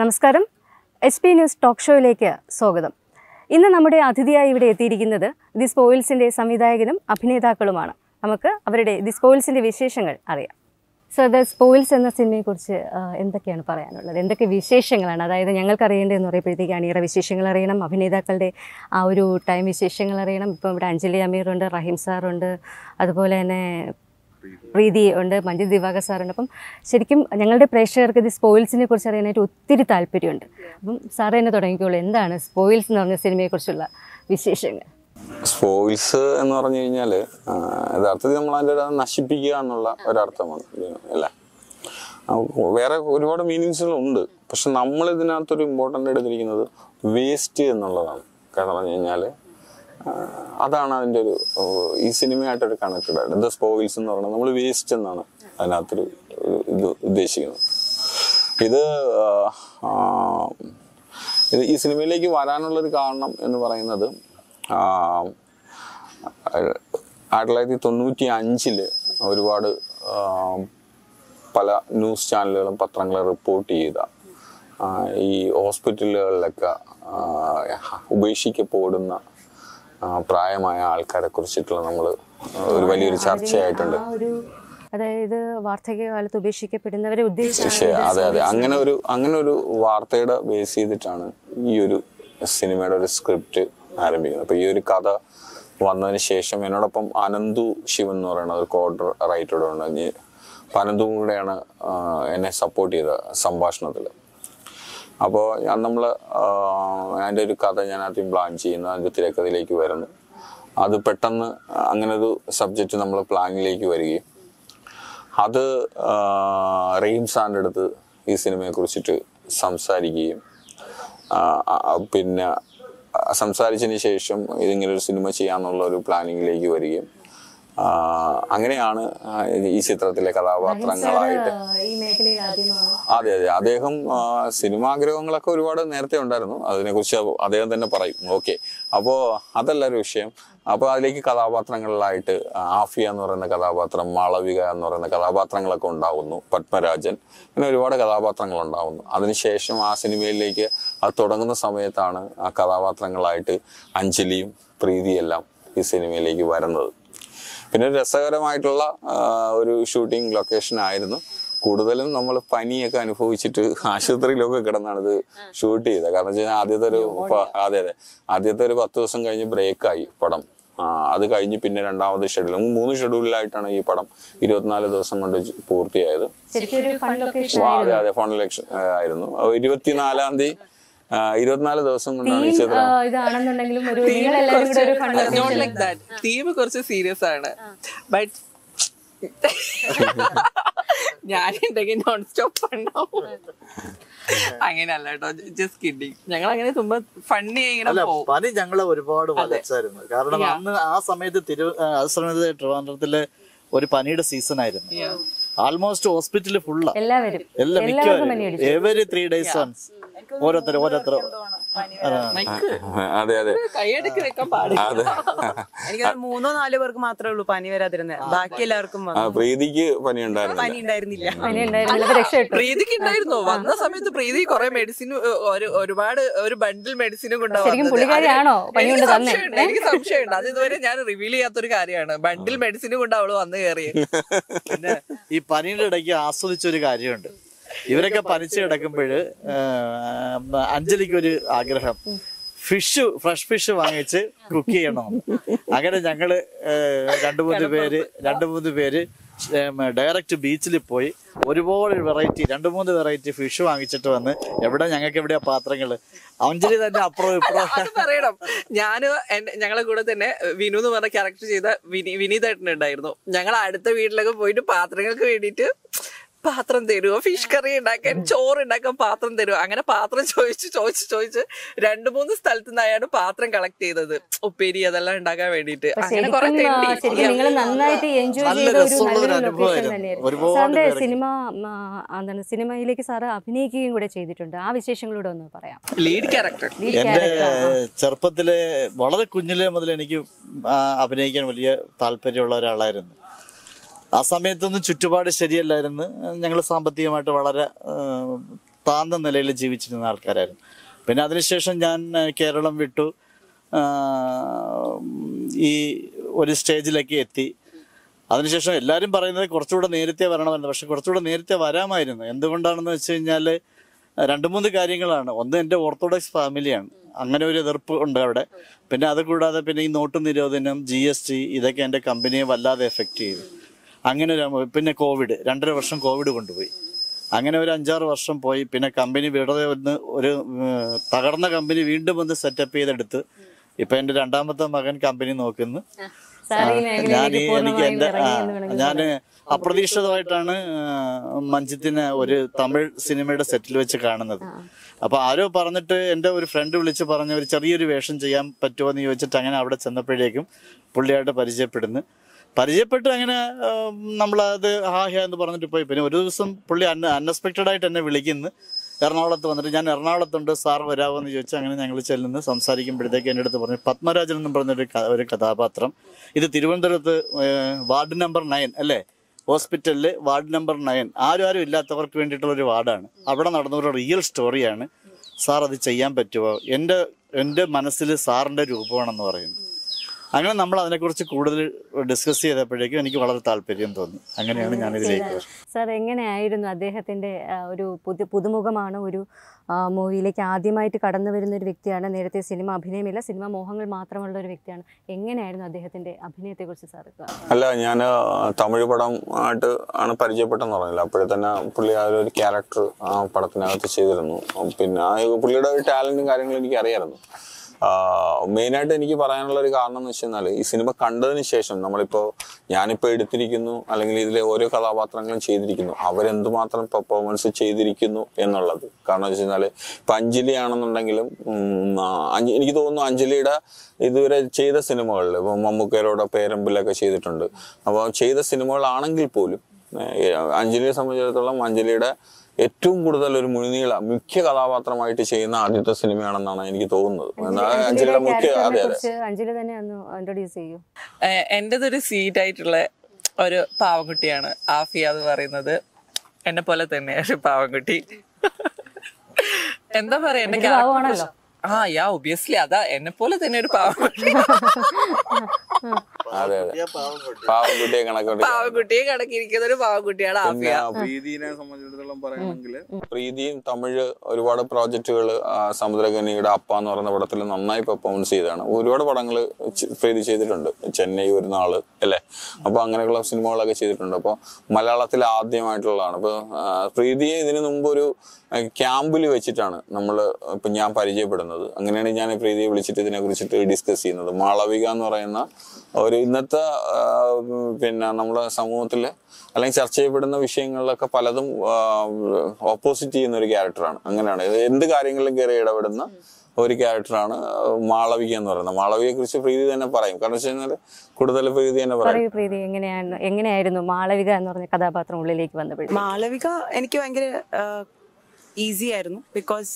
നമസ്കാരം. H P news talk ഷോയിലേക്ക് സ്വാഗതം. ഇന്ന് നമ്മുടെ അതിഥിയായി ഇവിടെ എത്തിയിരിക്കുന്നത് ദി സ്പോയിൽസിന്റെ സംവിധായകനും അഭിനേതാക്കളുമാണ്. നമുക്ക് അവരുടെ ദി സ്പോയിൽസിന്റെ വിശേഷങ്ങൾ അറിയാം. സർ ദ സ്പോയിൽസ് എന്ന സിനിമയെക്കുറിച്ച് എന്തൊക്കെയാണ് പറയാനുള്ളത്? എന്തൊക്കെ വിശേഷങ്ങളാണ്? അതായത് ഞങ്ങൾക്ക് അറിയേണ്ടതെന്ന് പറയുമ്പോഴത്തേക്ക് അണിയറ വിശേഷങ്ങൾ അറിയണം അഭിനേതാക്കളുടെ ആ ഒരു ടൈം വിശേഷങ്ങൾ അറിയണം. ഇപ്പം ഇവിടെ അഞ്ജലി അമീറുണ്ട് റഹീം സാറുണ്ട് അതുപോലെ തന്നെ പ്രീതി ഉണ്ട് മഞ്ജു ദിവാകർ സാറുണ്ട് അപ്പം ശരിക്കും ഞങ്ങളുടെ പ്രേക്ഷകർക്ക് ഇത് സ്പോയിൽസിനെ കുറിച്ച് അറിയാനായിട്ട് ഒത്തിരി താല്പര്യമുണ്ട്. അപ്പം സാർ തന്നെ തുടങ്ങിക്കോളൂ. എന്താണ് സ്പോയിൽസ് എന്ന് പറഞ്ഞ സിനിമയെക്കുറിച്ചുള്ള വിശേഷങ്ങൾ? സ്പോയിൽസ് എന്ന് പറഞ്ഞു കഴിഞ്ഞാൽ യഥാർത്ഥത്തിൽ നമ്മൾ അതിന്റെ നശിപ്പിക്കുക എന്നുള്ള ഒരർത്ഥമാണ്. അല്ലേ? വേറെ ഒരുപാട് മീനിങ്സുകളുണ്ട് പക്ഷെ നമ്മൾ ഇതിനകത്തൊരു ഇമ്പോർട്ടന്റ് എടുത്തിരിക്കുന്നത് വേസ്റ്റ് എന്നുള്ളതാണ്. കാരണം പറഞ്ഞു കഴിഞ്ഞാൽ അതാണ് അതിന്റെ ഒരു ഈ സിനിമയായിട്ടൊരു കണക്റ്റഡ് ആയിട്ട്. ദ സ്പോയിൽസ് എന്ന് പറയുന്നത് നമ്മൾ വേസ്റ്റ് എന്നാണ് അതിനകത്തൊരു ഇത് ഉദ്ദേശിക്കുന്നത്. ഇത് ഇത് ഈ സിനിമയിലേക്ക് വരാനുള്ളൊരു കാരണം എന്ന് പറയുന്നത് ആയിരത്തി തൊള്ളായിരത്തി തൊണ്ണൂറ്റി അഞ്ചിൽ ഒരുപാട് പല ന്യൂസ് ചാനലുകളും പത്രങ്ങളും റിപ്പോർട്ട് ചെയ്ത ഈ ഹോസ്പിറ്റലുകളിലൊക്കെ ഉപേക്ഷിക്കപ്പെടുന്ന പ്രായമായ ആൾക്കാരെ കുറിച്ചിട്ടുള്ള നമ്മൾ ഒരു വലിയൊരു ചർച്ചയായിട്ടുണ്ട്. അതായത് വാർദ്ധക്യകാലത്ത് ഉപേക്ഷിക്കപ്പെടുന്നവരെ ഉദ്ദേശിച്ചു അതെ അതെ. അങ്ങനെ ഒരു അങ്ങനെ ഒരു വാർത്തയുടെ ബേസ് ചെയ്തിട്ടാണ് ഈ ഒരു സിനിമയുടെ ഒരു സ്ക്രിപ്റ്റ് ആരംഭിക്കുന്നത്. അപ്പൊ ഈ ഒരു കഥ വന്നതിന് ശേഷം എന്നോടൊപ്പം അനന്തു ശിവൻ എന്ന് പറയുന്ന ഒരു കോഡ് റൈറ്ററോട് ഉണ്ട് അനന്തും കൂടെയാണ് എന്നെ സപ്പോർട്ട് ചെയ്ത സംഭാഷണത്തിൽ അപ്പോൾ ഞാൻ നമ്മൾ അതിന്റെ ഒരു കഥ ഞാൻ ആദ്യം പ്ലാൻ ചെയ്യുന്നു. അതിന്റെ തിരക്കഥയിലേക്ക് വരുന്നു. അത് പെട്ടെന്ന് അങ്ങനെ ഒരു സബ്ജക്റ്റ് നമ്മൾ പ്ലാനിലേക്ക് വരികയും അത് റീം സാറിന്റെ അടുത്ത് ഈ സിനിമയെ കുറിച്ചിട്ട് സംസാരിക്കുകയും പിന്നെ സംസാരിച്ചതിന് ശേഷം ഇതിങ്ങനെ ഒരു സിനിമ ചെയ്യാന്നുള്ള ഒരു പ്ലാനിങ്ങിലേക്ക് വരികയും അങ്ങനെയാണ് ഈ ചിത്രത്തിലെ കഥാപാത്രങ്ങളായിട്ട്. അതെ അതെ. അദ്ദേഹം സിനിമാഗ്രഹങ്ങളൊക്കെ ഒരുപാട് നേരത്തെ ഉണ്ടായിരുന്നു. അതിനെക്കുറിച്ച് അദ്ദേഹം തന്നെ പറയും. ഓക്കെ. അപ്പോൾ അതല്ല ഒരു വിഷയം. അപ്പോൾ അതിലേക്ക് കഥാപാത്രങ്ങളിലായിട്ട് ആഫിയ എന്ന് പറയുന്ന കഥാപാത്രം മാളവിക എന്ന് പറയുന്ന കഥാപാത്രങ്ങളൊക്കെ ഉണ്ടാവുന്നു പത്മരാജൻ. അങ്ങനെ ഒരുപാട് കഥാപാത്രങ്ങൾ ഉണ്ടാകുന്നു അതിനുശേഷം ആ സിനിമയിലേക്ക് അത് തുടങ്ങുന്ന സമയത്താണ് ആ കഥാപാത്രങ്ങളായിട്ട് അഞ്ജലിയും പ്രീതിയെല്ലാം ഈ സിനിമയിലേക്ക് വരുന്നത്. പിന്നെ ഒരു രസകരമായിട്ടുള്ള ഒരു ഷൂട്ടിംഗ് ലൊക്കേഷൻ ആയിരുന്നു. കൂടുതലും നമ്മൾ പനിയൊക്കെ അനുഭവിച്ചിട്ട് ആശുപത്രിയിലൊക്കെ കിടന്നാണ് ഇത് ഷൂട്ട് ചെയ്തത്. കാരണം വെച്ച് കഴിഞ്ഞാൽ ആദ്യത്തെ ഒരു അതെ അതെ. ആദ്യത്തെ ഒരു പത്ത് ദിവസം കഴിഞ്ഞ് ബ്രേക്കായി പടം. ആ, അത് കഴിഞ്ഞ് പിന്നെ രണ്ടാമത് ഷെഡ്യൂൾ മൂന്ന് ഷെഡ്യൂളിലായിട്ടാണ് ഈ പടം ഇരുപത്തിനാല് ദിവസം കൊണ്ട് പൂർത്തിയായത്. ശരിക്കും ഒരു ഫൺ ലൊക്കേഷൻ ആ, അതെ അതെ ഫോൺ ഇലക്ഷൻ ആയിരുന്നു. ഇരുപത്തിനാലാം തീയതി ഇരുപത്തിനാല് ദിവസം കൊണ്ടാണ് ഈ ചിത്രം തീം കുറച്ച് സീരിയസ് ആണ്. ബട്ട് ഞാനുണ്ടെങ്കിൽ നോൺ സ്റ്റോപ്പ് ഉണ്ടാവും അങ്ങനെയല്ല കേട്ടോ ജസ്റ്റ് കിഡിങ് ഞങ്ങൾ അങ്ങനെ തുമ്പ ഫണ്ണി ഇങ്ങനെ പനി ഞങ്ങളെ ഒരുപാട് വലച്ചായിരുന്നു. കാരണം അന്ന് ആ സമയത്ത് തിരു ആ സമയത്ത് ട്രിവാൻഡ്രത്തിലെ ഒരു പനിയുടെ സീസൺ ആയിരുന്നു. ആൾമോസ്റ്റ് ഹോസ്പിറ്റലിൽ ഫുള്ളാ എല്ലാവരും. എവരി ത്രീ ഡേയ്സ് ആണ്. ഓരോരുത്തർ ഓരോരുത്തർ അതെ അതെ. കൈയടക്കി വെക്കാൻ പാടില്ല. എനിക്ക് മൂന്നോ നാലോ പേർക്ക് മാത്രമേ ഉള്ളൂ പനി വരാതിരുന്നത് ബാക്കി എല്ലാവർക്കും പ്രീതിക്ക് പനി ഉണ്ടായിരുന്നില്ല. പനി പ്രീതിക്ക് ഉണ്ടായിരുന്നു? വന്ന സമയത്ത് പ്രീതി കുറെ മെഡിസിൻ ഒരു ഒരുപാട് ഒരു ബണ്ടിൽ മെഡിസിനും കൊണ്ടുവന്നത് എനിക്ക്? സംശയമുണ്ട് അത് ഇതുവരെ ഞാൻ റിവീൽ ചെയ്യാത്തൊരു കാര്യമാണ്. ബണ്ടിൽ മെഡിസിനും കൊണ്ട് അവൾ വന്ന് കയറിയത്. പിന്നെ ഈ പനിയുടെ ഇടയ്ക്ക് ആസ്വദിച്ച ഒരു കാര്യമുണ്ട്. ഇവരൊക്കെ പനിച്ച് കിടക്കുമ്പോൾ അഞ്ജലിക്ക് ഒരു ആഗ്രഹം. ഫിഷ് ഫ്രഷ് ഫിഷ് വാങ്ങിച്ച് കുക്ക് ചെയ്യണം അങ്ങനെ ഞങ്ങൾ രണ്ടു മൂന്ന് പേര് രണ്ടു മൂന്ന് പേര് ഡയറക്റ്റ് ബീച്ചിൽ പോയി ഒരുപാട് വെറൈറ്റി രണ്ട് മൂന്ന് വെറൈറ്റി ഫിഷ് വാങ്ങിച്ചിട്ട് വന്ന് എവിടെ ഞങ്ങൾക്ക് എവിടെയാ പാത്രങ്ങൾ. അഞ്ജലി തന്നെ അപ്പുറം ഇപ്പുറം പറയണം. ഞാൻ ഞങ്ങളെ കൂടെ തന്നെ വിനു എന്ന് പറഞ്ഞ ക്യാരക്ടർ ചെയ്ത വിനി വിനീതേട്ടൻ ഉണ്ടായിരുന്നു. ഞങ്ങൾ അടുത്ത വീട്ടിലൊക്കെ പോയിട്ട് പാത്രങ്ങൾക്ക് വേണ്ടിയിട്ട് പാത്രം തരുമോ ഫിഷ് കറി ഉണ്ടാക്കാൻ ചോറ് ഉണ്ടാക്കാൻ പാത്രം തരുമോ അങ്ങനെ പാത്രം ചോദിച്ച് ചോദിച്ച് ചോദിച്ച് രണ്ടു മൂന്ന് സ്ഥലത്ത് നിന്നായാണ് പാത്രം കളക്ട് ചെയ്തത്. ഉപ്പേരി അതെല്ലാം ഉണ്ടാക്കാൻ വേണ്ടിയിട്ട്. അങ്ങനെ കുറെ നന്നായിട്ട് എൻജോയ് ചെയ്ത ഒരു അനുഭവമായിരുന്നു. ഒരുപാട് സാറിന്റെ സിനിമ എന്താണ് സിനിമയിലേക്ക് സാറ് അഭിനയിക്കുകയും കൂടെ ചെയ്തിട്ടുണ്ട്. ആ വിശേഷങ്ങളൂടെ ഒന്ന് പറയാം. ലീഡ് ക്യാരക്ടർ എന്റെ ചെറുപ്പത്തിലെ വളരെ കുഞ്ഞിലെ മുതൽ എനിക്ക് അഭിനയിക്കാൻ വലിയ താല്പര്യമുള്ള ഒരാളായിരുന്നു. ആ സമയത്തൊന്നും ചുറ്റുപാട് ശരിയല്ലായിരുന്നു. ഞങ്ങൾ സാമ്പത്തികമായിട്ട് വളരെ താഴ്ന്ന നിലയിൽ ജീവിച്ചിരുന്ന ആൾക്കാരായിരുന്നു. പിന്നെ അതിനുശേഷം ഞാൻ കേരളം വിട്ടു. ഈ ഒരു സ്റ്റേജിലേക്ക് എത്തി. അതിനുശേഷം എല്ലാവരും പറയുന്നത് കുറച്ചുകൂടെ നേരത്തെ വരണമെന്ന് പക്ഷെ കുറച്ചുകൂടെ നേരത്തെ വരാമായിരുന്നു. എന്തുകൊണ്ടാണെന്ന് വെച്ച് കഴിഞ്ഞാൽ രണ്ട് മൂന്ന് കാര്യങ്ങളാണ്. ഒന്ന് എന്റെ ഓർത്തഡോക്സ് ഫാമിലിയാണ്. അങ്ങനെ ഒരു എതിർപ്പ് ഉണ്ട് അവിടെ. പിന്നെ അതുകൂടാതെ പിന്നെ ഈ നോട്ട് നിരോധനം ജി എസ് ടി ഇതൊക്കെ എന്റെ കമ്പനിയെ വല്ലാതെ എഫക്റ്റ് ചെയ്തു. അങ്ങനെ ഒരു പിന്നെ കോവിഡ് രണ്ടര വർഷം കോവിഡ് കൊണ്ടുപോയി. അങ്ങനെ ഒരു അഞ്ചാറ് വർഷം പോയി. പിന്നെ കമ്പനി വിടതെ ഒന്ന് ഒരു തകർന്ന കമ്പനി വീണ്ടും ഒന്ന് സെറ്റപ്പ് ചെയ്തെടുത്ത് ഇപ്പൊ എന്റെ രണ്ടാമത്തെ മകൻ കമ്പനി നോക്കുന്നു. ഞാൻ ഈ- എനിക്ക് എന്റെ ഞാൻ അപ്രതീക്ഷിതമായിട്ടാണ് മഞ്ജിത്തിനെ ഒരു തമിഴ് സിനിമയുടെ സെറ്റിൽ വെച്ച് കാണുന്നത്. അപ്പൊ ആരോ പറഞ്ഞിട്ട് എന്റെ ഒരു ഫ്രണ്ട് വിളിച്ച് പറഞ്ഞ ഒരു ചെറിയൊരു വേഷം ചെയ്യാൻ പറ്റുമോ എന്ന് ചോദിച്ചിട്ട് അങ്ങനെ അവിടെ ചെന്നപ്പോഴേക്കും പുള്ളിയായിട്ട് പരിചയപ്പെടുന്നു. പരിചയപ്പെട്ട് അങ്ങനെ നമ്മളത് ഹാ എന്ന് പറഞ്ഞിട്ട് പോയി. പിന്നെ ഒരു ദിവസം പുള്ളി അൺ അൺഎക്സ്പെക്റ്റഡ് ആയിട്ട് എന്നെ വിളിക്കുന്നു. എറണാകുളത്ത് വന്നിട്ട് ഞാൻ എറണാകുളത്തുണ്ട് സാർ വരാമോ എന്ന് ചോദിച്ചാൽ അങ്ങനെ ഞങ്ങൾ ചെല്ലുന്നു. സംസാരിക്കുമ്പോഴത്തേക്ക് എന്റെ അടുത്ത് പറഞ്ഞു പത്മരാജൻ എന്ന് പറഞ്ഞൊരു ഒരു കഥാപാത്രം. ഇത് തിരുവനന്തപുരത്ത് വാർഡ് നമ്പർ നയൻ അല്ലേ? ഹോസ്പിറ്റലിൽ വാർഡ് നമ്പർ നയൻ. ആരും ആരും ഇല്ലാത്തവർക്ക് വേണ്ടിയിട്ടുള്ള ഒരു വാർഡാണ്. അവിടെ നടന്ന ഒരു റിയൽ സ്റ്റോറിയാണ് സാർ അത് ചെയ്യാൻ പറ്റുമോ എന്റെ എന്റെ മനസ്സിൽ സാറിന്റെ രൂപമാണെന്ന് പറയുന്നു. അങ്ങനെ നമ്മൾ അതിനെക്കുറിച്ച് കൂടുതൽ ഡിസ്കസ് ചെയ്തപ്പോഴേക്കും എനിക്ക് വളരെ താല്പര്യം തോന്നി. അങ്ങനെയാണ് ഞാൻ ഇതിലേക്ക് സാർ എങ്ങനെയായിരുന്നു അദ്ദേഹത്തിന്റെ ഒരു പുതു പുതുമുഖമാണ് ഒരു മൂവിയിലേക്ക് ആദ്യമായിട്ട് കടന്നു വരുന്ന ഒരു വ്യക്തിയാണ്? നേരത്തെ സിനിമ അഭിനയമില്ല സിനിമ മോഹങ്ങൾ മാത്രമുള്ള ഒരു വ്യക്തിയാണ്. എങ്ങനെയായിരുന്നു അദ്ദേഹത്തിന്റെ അഭിനയത്തെക്കുറിച്ച് സാർ അല്ല ഞാൻ തമിഴ് പടം ആയിട്ട് ആണ് പരിചയപ്പെട്ടെന്ന് പറഞ്ഞില്ല. അപ്പോഴേ തന്നെ പുള്ളി ആ ഒരു ക്യാരക്ടർ ആ പടത്തിനകത്ത് ചെയ്തിരുന്നു. പിന്നെ ആ പുള്ളിയുടെ ഒരു ടാലന്റും കാര്യങ്ങളും എനിക്ക് അറിയായിരുന്നു. മെയിനായിട്ട് എനിക്ക് പറയാനുള്ള ഒരു കാരണം എന്ന് വെച്ച് ഈ സിനിമ കണ്ടതിന് ശേഷം നമ്മളിപ്പോൾ ഞാനിപ്പോൾ എടുത്തിരിക്കുന്നു അല്ലെങ്കിൽ ഇതിലെ ഓരോ കഥാപാത്രങ്ങളും ചെയ്തിരിക്കുന്നു അവരെന്തുമാത്രം പെർഫോമൻസ് ചെയ്തിരിക്കുന്നു എന്നുള്ളത്. കാരണം വെച്ച് കഴിഞ്ഞാൽ ഇപ്പം അഞ്ജലി ആണെന്നുണ്ടെങ്കിലും എനിക്ക് തോന്നുന്നു അഞ്ജലിയുടെ ഇതുവരെ ചെയ്ത സിനിമകളിൽ ഇപ്പം മമ്മൂക്കയിലൂടെ പേരമ്പിലൊക്കെ ചെയ്തിട്ടുണ്ട്. അപ്പോൾ ചെയ്ത സിനിമകളാണെങ്കിൽ പോലും അഞ്ജലിയെ സംബന്ധിച്ചിടത്തോളം അഞ്ജലിയുടെ ഏറ്റവും കൂടുതൽ ഒരു മുഴുനീള മുഖ്യ കഥാപാത്രമായിട്ട് ചെയ്യുന്ന ആദ്യത്തെ സിനിമയാണെന്നാണ് എനിക്ക് തോന്നുന്നത്. അഞ്ജലിയുടെ മുഖ്യ അതെ അതെ. അഞ്ജലി തന്നെ ഇൻട്രൊഡ്യൂസ് ചെയ്യൂ. എന്റെതൊരു എന്റേതൊരു സ്വീറ്റ് ആയിട്ടുള്ള ഒരു പാവക്കുട്ടിയാണ് ആഫിയ എന്ന് പറയുന്നത്. എന്നെ പോലെ തന്നെ ഒരു പാവൻകുട്ടി എന്താ പറയാ എന്റെ. ആ യാ ഒബിയസ്ലി അതാ എന്നെ പോലെ തന്നെ ഒരു പാവൻകുട്ടി അതെ അതെ. പാവക്കുട്ടിയെ കണക്കോട്ട് പാവൻകുട്ടിയെ കണക്കിരിക്കുന്ന ഒരു പാവൻകുട്ടിയാണ് ആഫിയ. പ്രീതിനെ സംബന്ധിച്ചിടത്തോളം പറയുകയാണെങ്കിൽ പ്രീതിയും തമിഴ് ഒരുപാട് പ്രോജക്റ്റുകൾ സമുദ്രകനിയുടെ അപ്പ എന്ന് പറയുന്ന പടത്തിൽ നന്നായി പെർഫോമൻസ് ചെയ്താണ് ഒരുപാട് പടങ്ങൾ പ്രീതി ചെയ്തിട്ടുണ്ട്. ചെന്നൈ ഒരു നാൾ അല്ലേ? അപ്പൊ അങ്ങനെയുള്ള സിനിമകളൊക്കെ ചെയ്തിട്ടുണ്ട്. അപ്പോൾ മലയാളത്തിൽ ആദ്യമായിട്ടുള്ളതാണ്. അപ്പൊ ആ, പ്രീതിയെ ഇതിനു മുമ്പ് ഒരു ക്യാമ്പിൽ വെച്ചിട്ടാണ് നമ്മൾ ഇപ്പൊ ഞാൻ പരിചയപ്പെടുന്നത്. അങ്ങനെയാണ് ഞാൻ പ്രീതിയെ വിളിച്ചിട്ട് ഇതിനെ കുറിച്ചിട്ട് ഡിസ്കസ് ചെയ്യുന്നത്. മാളവിക എന്ന് പറയുന്ന ഒരു ഇന്നത്തെ പിന്നെ നമ്മുടെ സമൂഹത്തിൽ അല്ലെങ്കിൽ ചർച്ച ചെയ്യപ്പെടുന്ന വിഷയങ്ങളിലൊക്കെ പലതും ഓപ്പോസിറ്റ് ചെയ്യുന്ന ഒരു ക്യാരക്ടറാണ് അങ്ങനെയാണ്. എന്ത് കാര്യങ്ങളിലും കയറി ഇടപെടുന്ന ഒരു ക്യാരക്ടറാണ് മാളവിക എന്ന് പറയുന്നത്. മാളവിയെ കുറിച്ച് പ്രീതി തന്നെ പറയും. കാരണം വെച്ച് കഴിഞ്ഞാൽ കൂടുതൽ പ്രീതി തന്നെ പറയും. പറയൂ പ്രീതി എങ്ങനെയാണ് എങ്ങനെയായിരുന്നു മാളവിക എന്ന് പറഞ്ഞ കഥാപാത്രം ഉള്ളിലേക്ക് വന്നപ്പോഴും? മാളവിക എനിക്ക് ഭയങ്കര ഈസി ആയിരുന്നു. ബിക്കോസ്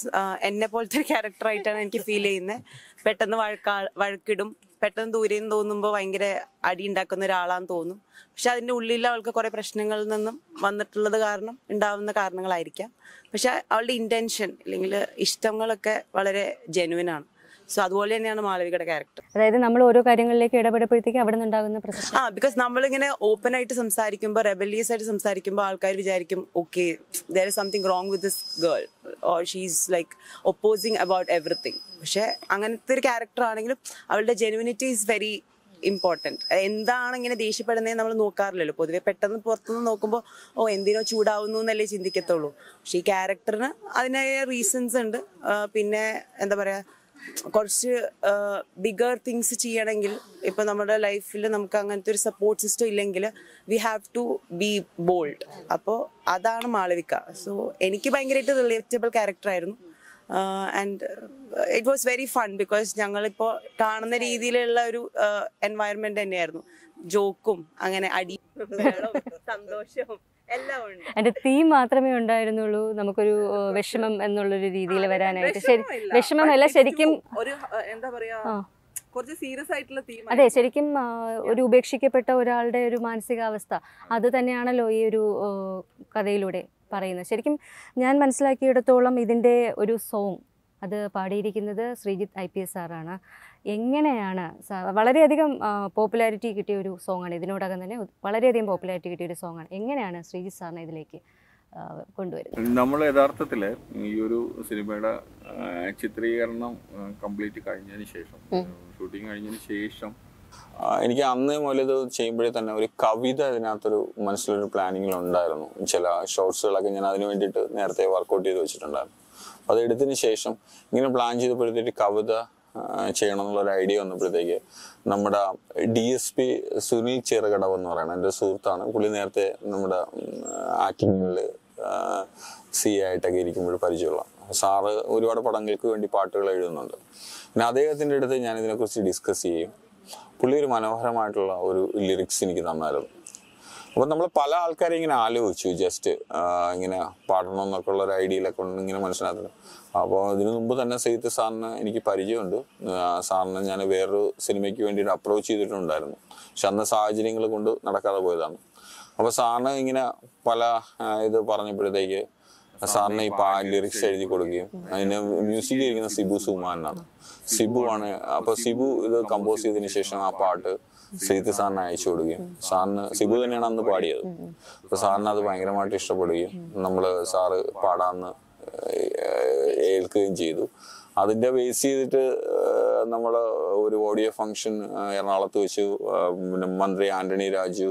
എന്നെ പോലത്തെ ഒരു ക്യാരക്ടറായിട്ടാണ് എനിക്ക് ഫീൽ ചെയ്യുന്നത് പെട്ടെന്ന് വഴക്കാ വഴക്കിടും. പെട്ടെന്ന് ദൂരെ നിന്ന് തോന്നുമ്പോൾ ഭയങ്കര അടി ഉണ്ടാക്കുന്ന ഒരാളാന്ന് തോന്നും. പക്ഷെ അതിന്റെ ഉള്ളിൽ അവൾക്ക് കുറെ പ്രശ്നങ്ങളിൽ നിന്നും വന്നിട്ടുള്ളത് കാരണം ഉണ്ടാവുന്ന കാരണങ്ങളായിരിക്കാം. പക്ഷെ അവളുടെ ഇന്റൻഷൻ അല്ലെങ്കിൽ ഇഷ്ടങ്ങളൊക്കെ വളരെ ജെനുവിൻ ആണ്. സോ അതുപോലെ തന്നെയാണ് മാളവികയുടെ ക്യാരക്ടർ അതായത് നമ്മൾ ഓരോ കാര്യങ്ങളിലേക്ക് ഇടപെടുമ്പോഴത്തേക്ക് അവിടെ നിന്നുണ്ടാകുന്ന പ്രശ്നം. ആ ബിക്കോസ് നമ്മളിങ്ങനെ ഓപ്പൺ ആയിട്ട് സംസാരിക്കുമ്പോൾ റെബലിയസ് ആയിട്ട് സംസാരിക്കുമ്പോൾ ആൾക്കാർ വിചാരിക്കും okay there is something wrong with this girl or she's like opposing about everything പക്ഷെ അങ്ങനത്തെ ഒരു ക്യാരക്ടർ ആണെങ്കിലും അവളുടെ ജെനുവിനിറ്റി ഈസ് വെരി ഇമ്പോർട്ടന്റ് എന്താണ് ഇങ്ങനെ ദേഷ്യപ്പെടുന്നത് നമ്മൾ നോക്കാറില്ലല്ലോ. പൊതുവെ പെട്ടെന്ന് പുറത്തുനിന്ന് നോക്കുമ്പോൾ ഓ എന്തിനോ ചൂടാവുന്നു എന്നല്ലേ ചിന്തിക്കത്തുള്ളൂ. പക്ഷെ ഈ ക്യാരക്ടറിന് അതിനായ റീസൺസ് ഉണ്ട്. പിന്നെ എന്താ പറയുക കുറച്ച് ബിഗർ തിങ്സ് ചെയ്യണമെങ്കിൽ ഇപ്പൊ നമ്മുടെ ലൈഫിൽ നമുക്ക് അങ്ങനത്തെ ഒരു സപ്പോർട്ട് സിസ്റ്റം ഇല്ലെങ്കിൽ we have to be bold അപ്പോൾ അതാണ് മാളവിക. സോ എനിക്ക് ഭയങ്കരമായിട്ട് റിലേറ്റബിൾ ക്യാരക്ടർ ആയിരുന്നു. And it was very fun because ഞങ്ങളിപ്പോൾ കാണുന്ന രീതിയിലുള്ള ഒരു എൻവയറമെന്റ് തന്നെയായിരുന്നു. ജോക്കും അങ്ങനെ അടി സന്തോഷവും അതിന്റെ തീം മാത്രമേ ഉണ്ടായിരുന്നുള്ളൂ നമുക്കൊരു വിഷമം എന്നുള്ളൊരു രീതിയിൽ വരാനായിട്ട്. ശരി അല്ല ശരിക്കും ഒരു എന്താ പറയാ കുറച്ച് സീരിയസ് ആയിട്ടുള്ള തീം അതെ ശരിക്കും ഒരു ഉപേക്ഷിക്കപ്പെട്ട ഒരാളുടെ ഒരു മാനസികാവസ്ഥ. അത് തന്നെയാണല്ലോ ഈ ഒരു കഥയിലൂടെ. പറയുന്നത് ശരിക്കും ഞാൻ മനസ്സിലാക്കിയിടത്തോളം ഇതിന്റെ ഒരു സോങ് അത് പാടിയിരിക്കുന്നത് ശ്രീജിത്ത് ഐ പി എസ് സാറാണ്. എങ്ങനെയാണ് വളരെയധികം പോപ്പുലാരിറ്റി കിട്ടിയ ഒരു സോങ്ങാണ്. ഇതിനോടകം തന്നെ വളരെയധികം പോപ്പുലാരിറ്റി കിട്ടിയ ഒരു സോങ്ങാണ്. എങ്ങനെയാണ് ശ്രീജിത്ത് സാറിനെ ഇതിലേക്ക് കൊണ്ടുവരുന്നത്? നമ്മൾ യഥാർത്ഥത്തിൽ ഈ ഒരു സിനിമയുടെ ചിത്രീകരണം കംപ്ലീറ്റ് കഴിഞ്ഞതിന് ശേഷം ഷൂട്ടിംഗ് കഴിഞ്ഞതിന് ശേഷം എനിക്ക് അന്ന് മുതൽ ഇത് ചെയ്യുമ്പോഴേ തന്നെ ഒരു കവിത ഇതിനകത്തൊരു മനസ്സിലൊരു പ്ലാനിങ്ങിൽ ഉണ്ടായിരുന്നു. ചില ഷോർട്സുകളൊക്കെ ഞാൻ അതിന് വേണ്ടിയിട്ട് നേരത്തെ വർക്കൗട്ട് ചെയ്ത് വെച്ചിട്ടുണ്ടായിരുന്നു. അപ്പോൾ അത് എടുത്തതിന് ശേഷം ഇങ്ങനെ പ്ലാൻ ചെയ്തപ്പോഴത്തേക്ക് കവിത ചെയ്യണം എന്നുള്ളൊരു ഐഡിയ വന്നപ്പോഴത്തേക്ക് നമ്മുടെ D S P Sunil Cherukadavu എന്ന് പറയുന്നത് എന്റെ സുഹൃത്താണ്. പുള്ളി നേരത്തെ നമ്മുടെ ആക്ടിങ്ങിൽ സി ആയിട്ടൊക്കെ ഇരിക്കുമ്പോൾ പരിചയമുള്ള സാറ് ഒരുപാട് പടങ്ങൾക്ക് വേണ്ടി പാട്ടുകൾ എഴുതുന്നുണ്ട്. പിന്നെ അദ്ദേഹത്തിന്റെ അടുത്ത് ഞാൻ ഇതിനെക്കുറിച്ച് ഡിസ്കസ് ചെയ്യും. പുള്ളി ഒരു മനോഹരമായിട്ടുള്ള ഒരു ലിറിക്സ് എനിക്ക് തന്നായിരുന്നു. അപ്പം നമ്മൾ പല ആൾക്കാരെ ഇങ്ങനെ ആലോചിച്ചു ജസ്റ്റ് ഇങ്ങനെ പാടണം എന്നൊക്കെ ഉള്ള ഒരു ഐഡിയയിലൊക്കെ ഉണ്ട് ഇങ്ങനെ മനസ്സിലാക്കുന്നത് അപ്പോൾ ഇതിനു മുമ്പ് തന്നെ സെയ്ത്ത് സാറിന് എനിക്ക് പരിചയമുണ്ട്. സാറിന് ഞാൻ വേറൊരു സിനിമയ്ക്ക് വേണ്ടിയിട്ട് അപ്രോച്ച് ചെയ്തിട്ടുണ്ടായിരുന്നു. പക്ഷെ അന്ന് സാഹചര്യങ്ങൾ കൊണ്ട് നടക്കാതെ പോയതാണ്. അപ്പോൾ സാറിന് ഇങ്ങനെ പല ഇത് പറഞ്ഞപ്പോഴത്തേക്ക് സാറിന് ഈ പാ ലിറിക്സ് എഴുതി കൊടുക്കുകയും അതിന് മ്യൂസിക് ഇരിക്കുന്ന സിബു സുമാനാണ്. സിബു ആണ്. അപ്പൊ സിബു ഇത് കമ്പോസ് ചെയ്തതിന് ശേഷം ആ പാട്ട് സീത്ത് സാറിന് അയച്ചു കൊടുക്കുകയും. സാറിന് സിബു തന്നെയാണ് അന്ന് പാടിയത്. അപ്പൊ സാറിന് അത് ഭയങ്കരമായിട്ട് ഇഷ്ടപ്പെടുകയും നമ്മൾ സാറ് പാടാന്ന് ഏൽക്കുകയും ചെയ്തു. അതിന്റെ ബേസ് ചെയ്തിട്ട് നമ്മൾ ഒരു ഓഡിയോ ഫംഗ്ഷൻ എറണാകുളത്ത് വെച്ച് പിന്നെ മന്ത്രി ആന്റണി രാജു